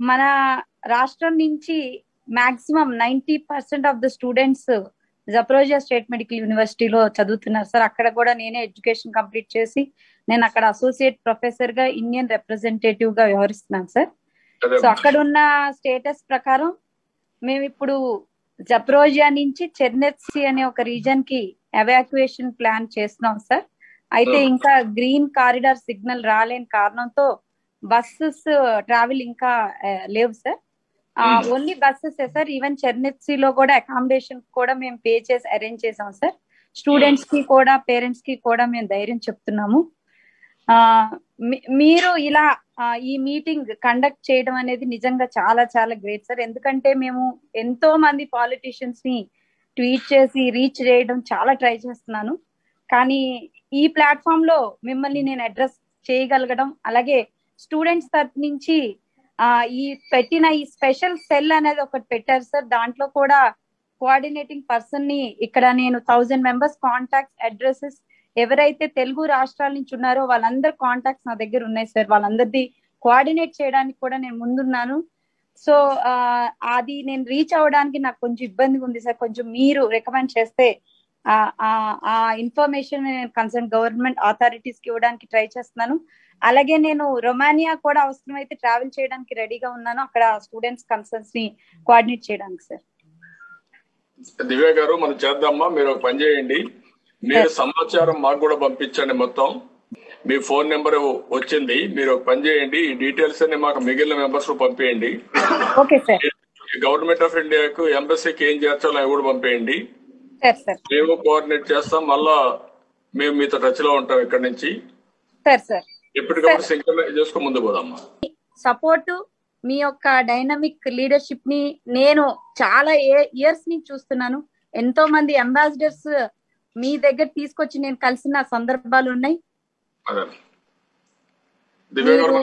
మన రాష్ట్రం నుంచి maximum ninety percent of the students Zaporizhzhia state medical యూనివర్సిటీలో చదువుతున్నారు. సార్ అక్కడ కూడా నేనే ఎడ్యుకేషన్ కంప్లీట్ చేసి నేను అక్కడ అసోసియేట్ ప్రొఫెసర్గా ఇండియన్ రిప్రజెంటేటివ్గా వ్యవహరిస్తున్నాను సార్. సో అక్కడ ఉన్న స్టేటస్ ప్రకారం మేము ఇప్పుడు జప్రోజియా నుంచి చెర్నెత్సి అనే ఒక రీజన్కి ఎవాక్యుయేషన్ ప్లాన్ చేస్తున్నాం సార్. అయితే. ఇంకా గ్రీన్ కారిడార్ సిగ్నల్ రాలేని కారణంతో బస్సెస్ ట్రావెల్ ఇంకా లేవు sir. Hmm. Only buses sir. Even చెర్నెత్సిలో కూడా అకామిడేషన్ కూడా మేము పే చేసి అరేంజ్ చేసాం సార్. స్టూడెంట్స్కి కూడా పేరెంట్స్కి కూడా మేము ధైర్యం చెప్తున్నాము. మీరు ఇలా ఈ మీటింగ్ కండక్ట్ చేయడం అనేది నిజంగా చాలా చాలా గ్రేట్ సార్. ఎందుకంటే మేము ఎంతో మంది పాలిటీషియన్స్ని ట్వీట్ చేసి రీచ్ చేయడం చాలా ట్రై చేస్తున్నాను. కానీ ఈ ప్లాట్ఫామ్లో మిమ్మల్ని నేను అడ్రస్ చేయగలగడం అలాగే స్టూడెంట్స్ తరఫు నుంచి ఆ ఈ పెట్టిన ఈ స్పెషల్ సెల్ అనేది ఒకటి పెట్టారు సార్. దాంట్లో కూడా కోఆర్డినేటింగ్ పర్సన్ని ఇక్కడ నేను థౌజండ్ మెంబర్స్ కాంటాక్ట్స్ అడ్రసెస్ ఎవరైతే తెలుగు రాష్ట్రాల నుంచి ఉన్నారో వాళ్ళందరి కాంటాక్ట్స్ నా దగ్గర ఉన్నాయి సార్. వాళ్ళందరిది కోఆర్డినేట్ చేయడానికి కూడా నేను ముందున్నాను. సో ఆ, అది నేను రీచ్ అవ్వడానికి నాకు కొంచెం ఇబ్బందిగా ఉంది సార్. కొంచెం మీరు రికమెండ్ చేస్తే ఆ, ఇన్ఫర్మేషన్ కన్సర్న్ గవర్నమెంట్ అథారిటీస్కి ఇవ్వడానికి ట్రై చేస్తున్నాను. అలాగే నేను రొమానియా కూడా అవసరమైతే ట్రావెల్ చేయడానికి రెడీగా ఉన్నాను. అక్కడ స్టూడెంట్స్ కన్సర్న్స్ని కోఆర్డినేట్ చేయడానికి సార్ దివ్య గారు మనం చేద్దామా? మీరు ఒక పని చేయండి. మీరు సమాచారం మాకు కూడా పంపించండి మొత్తం. మీ ఫోన్ నెంబర్ వచ్చింది. మీరు ఒక పని చేయండి. ఈ డీటెయిల్స్ అన్ని మాకు మిగిలిన మెంబర్స్ పంపేయండి. ఓకే సార్ గవర్నమెంట్ ఆఫ్ ఇండియాకు ఎంబసీకి ఏం చేర్చాలో అవి కూడా పంపేయండి. మేము కోఆర్డినేట్ చేస్తాం మళ్ళా మేము మీతో టచ్లో ఉంటాం ఇక్కడ నుంచి. సార్ సార్ ఎప్పటికప్పుడు సింక్రనైజ్ చేసుకుని ముందు పోదామా సపోర్ట్ మీ యొక్క డైనమిక్ లీడర్షిప్ని నేను చాలా ఇయర్స్ నుంచి చూస్తున్నాను. ఎంతో మంది అంబాసిడర్స్ మీ దగ్గర తీసుకొచ్చి నేను కలిసిన సందర్భాలు ఉన్నాయి.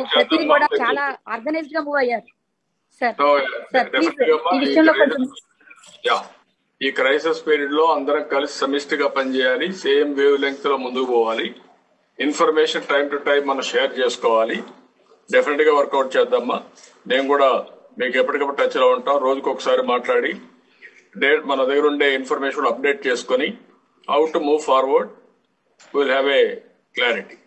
ప్రతిదీ? కూడా చాలా ఆర్గనైజ్డ్గా మూవ్ అయ్యారు. సార్ సార్ ప్లీజ్ ఈ విషయంలో కొంచెం ఈ క్రైసిస్ పీరియడ్లో అందరం కలిసి సమిష్టిగా పనిచేయాలి. సేమ్ వేవ్ లెంగ్త్లో ముందుకు పోవాలి. ఇన్ఫర్మేషన్ టైం టు టైం మనం షేర్ చేసుకోవాలి. డెఫినెట్గా వర్కౌట్ చేద్దామా? నేను కూడా మీకు ఎప్పటికప్పుడు టచ్లో ఉంటాం. రోజుకి ఒకసారి మాట్లాడి డేట్ మన దగ్గర ఉండే ఇన్ఫర్మేషన్ అప్డేట్ చేసుకొని how to move forward will have a clarity